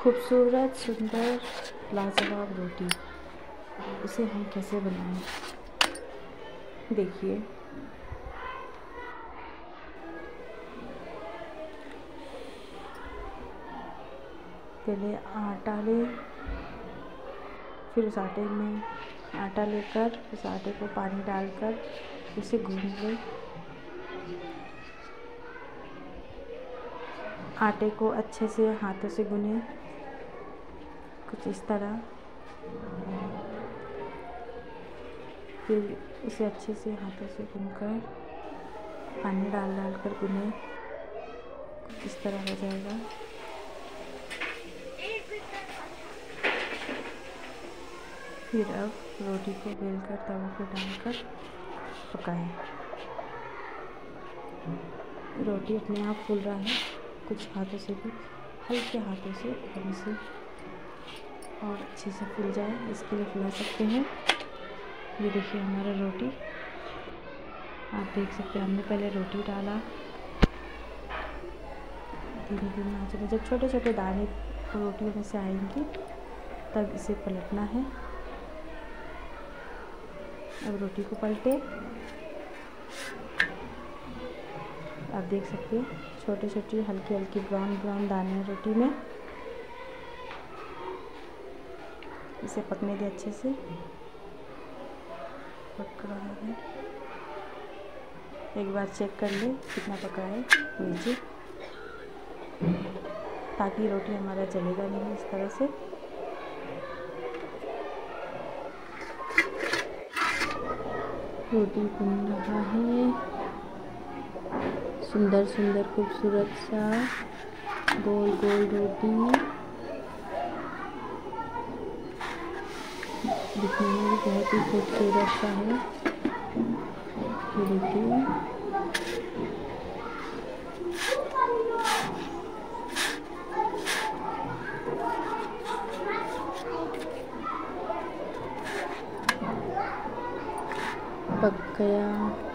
खूबसूरत, सुंदर, लाजवाब रोटी। उसे हम कैसे बनाएँ? देखिए। पहले आटा ले, फिर उस आटे में आटा लेकर, उस आटे को पानी डालकर उसे गूंद लें। आटे को अच्छे से हाथों से गुने। कुछ इस तरह फिर उसे अच्छे से हाथों से गुनकर पानी डाल डाल कर गुने कुछ इस तरह हो जाएगा। फिर अब रोटी को बेलकर, तवे पर डालकर पकाएँ। रोटी अपने आप फूल रहा है। कुछ हाथों से भी, हल्के हाथों से थोड़ी से। और अच्छे से फूल जाए, इसके लिए फुला सकते हैं। ये देखिए हमारा रोटी। आप देख सकते हैं, हमने पहले रोटी डाला। धीरे धीरे आँच में जब छोटे छोटे दाने रोटियों में से आएँगी, तब इसे पलटना है। अब रोटी को पलटे। आप देख सकते हैं छोटे छोटे हल्की हल्की ब्राउन ब्राउन दाने रोटी में। इसे पकने दें अच्छे से। पक रहा है। एक बार चेक कर ले कितना पका है नीचे। ताकि रोटी हमारा जलेगा नहीं इस तरह से। रोटी बन रहा है। सुंदर सुंदर खूबसूरत सा गोल गोल रोटी। दिखने में भी बहुत ही खूबसूरत सा है। देखिए। पक गया।